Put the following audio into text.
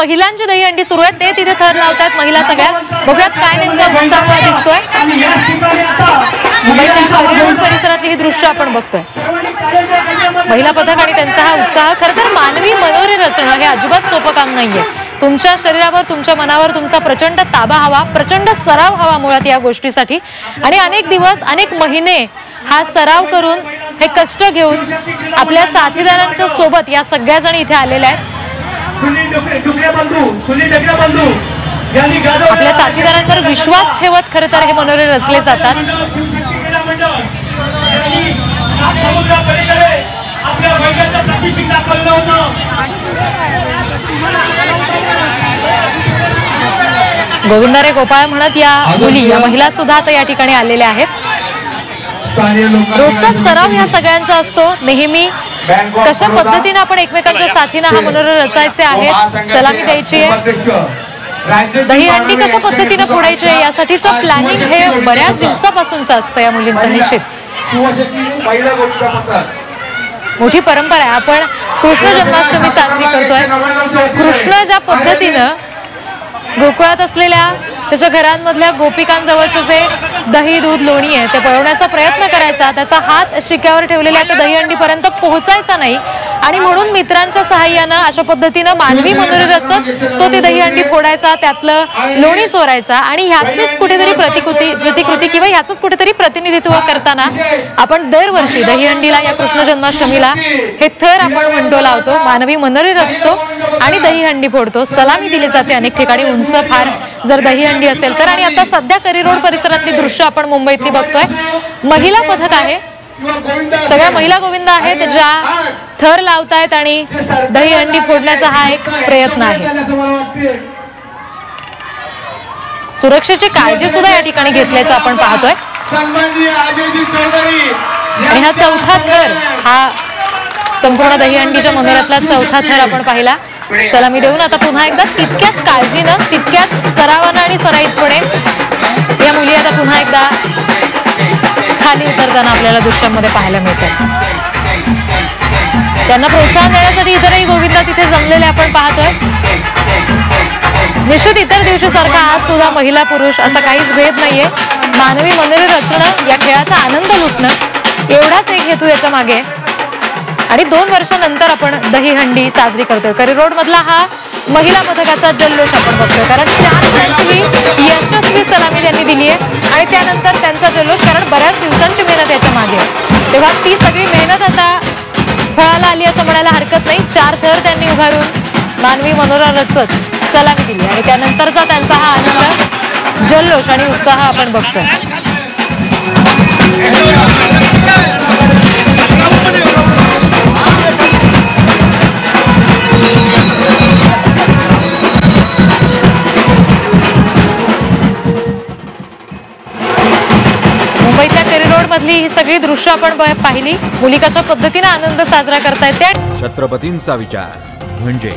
महिलांची दहीहंडी सुरू आहे. ते तिथे थर लावतात महिला सगळ्या. बघूयात काय नेमका उत्साह दिसतोय. आणि परिसरातली ही दृश्य आपण बघतोय. महिला पथक आणि त्यांचा हा उत्साह खरं तर मानवी मनोरे रचणं हे अजिबात सोपं काम नाहीये. तुमच्या शरीरावर तुमच्या मनावर तुमचा प्रचंड ताबा हवा प्रचंड सराव हवा मुळात या गोष्टीसाठी. आणि अनेक दिवस अनेक महिने हा सराव करून हे कष्ट घेऊन आपल्या साथीदारांच्या सोबत या सगळ्याजणी इथे आलेल्या आहेत. सुनील डुकरे डुकरे बंधू सुनील डुकरे बंधू यांनी गाजवलं आपल्या साथीदारांवर विश्वास ठेवत खरं तर हे मनोरे रचले जातात. मंडळ, शिवशक्ती क्रीडा मंडळ यांनी सात समुद्रापलीकडे आपल्या वैद्याचं प्रादेशिक दाखवलं होतं. गोविंदा रे गोपाळ म्हणत या मुली या महिला सुद्धा आता या ठिकाणी आलेल्या आहेत. रोजचा सराव ह्या सगळ्यांचा असतो. नेहमी कशा पद्धतीने आपण एकमेकांच्या साथीनं हा मनोरंजन रचायचे आहेत सलामी द्यायची आहे. दहीहंडी कशा पद्धतीनं फोडायची आहे यासाठीचं प्लॅनिंग हे बऱ्याच दिवसापासूनचं असतं या मुलींचं निश्चित मोठी परंपरा आहे. आपण कृष्ण जन्माष्टमी साजरी करतोय. कृष्ण ज्या पद्धतीनं गोकुळात असलेल्या त्याच्या घरांमधल्या गोपिकांजवळचं जे दही दूध लोणी आहे ते पळवण्याचा प्रयत्न करायचा त्याचा हात शिक्यावर ठेवलेल्या त्या दहीहंडीपर्यंत पोहोचायचा नाही. आणि म्हणून मित्रांच्या सहाय्यानं अशा पद्धतीनं मानवी मनोरंजक तो ती दहीहंडी फोडायचा त्यातलं लोणी चोरायचा आणि ह्याचीच कुठेतरी प्रतिकृती प्रतिकृती किंवा ह्याचंच कुठेतरी प्रतिनिधित्व करताना आपण दरवर्षी दहीहंडीला या कृष्ण जन्माष्टमीला हे थर आपण म्हणतो लावतो मानवी मनोरे रचतो आणि दहीहंडी फोडतो. सलामी दिली जाते अनेक ठिकाणी. उंच फार जर दहीहंडी असेल तर. आणि आता सध्या करी रोड परिसरातली दृश्य आपण मुंबईतली बघतोय. महिला पथक आहे. सगळ्या महिला गोविंद आहेत ज्या थर लावतायत आणि दहीहंडी फोडण्याचा हा एक प्रयत्न आहे. सुरक्षेची काळजी सुद्धा या ठिकाणी घेतल्याचं आपण पाहतोय. आणि हा चौथा थर हा संपूर्ण दहीहंडीच्या मनोऱ्यातला चौथा थर आपण पाहिला. सलामी देऊन आता पुन्हा एकदा तितक्याच काळजीनं तितक्याच सरावानं आणि सराईतपणे या मुली आता पुन्हा एकदा खाली उतरताना आपल्याला दृश्यांमध्ये पाहायला मिळतात त्यांना प्रोत्साहन देण्यासाठी इतरही गोविंदा तिथे जमलेले आपण पाहतोय. निश्चित इतर दिवशी सारखा आज सुद्धा महिला पुरुष असा काहीच भेद नाहीये. मानवी मंदिर रचणं या खेळाचा आनंद लुटणं एवढाच एक हेतू याच्या मागे. आणि दोन वर्षानंतर आपण दहीहंडी साजरी करतोय. करी रोड मधला हा महिला पथकाचा जल्लोष आपण बघतोय. कारण चार तारखेची यशस्वी सलामी त्यांनी दिली आहे. आणि त्यानंतर त्यांचा जल्लोष कारण बऱ्याच दिवसांची मेहनत याच्या मागे आहे. तेव्हा ती सगळी मेहनत आता फळाला आली असं म्हणायला हरकत नाही. चार थर त्यांनी उभारून मानवी मनोरा रचत सलामी दिली. आणि त्यानंतरचा त्यांचा हा आनंद जल्लोष आणि उत्साह आपण बघतोय. मधली ही सगळी दृश्य आपण पाहिली. मुली कशा पद्धतीने आनंद साजरा करतायत त्या छत्रपतींचा विचार. म्हणजे?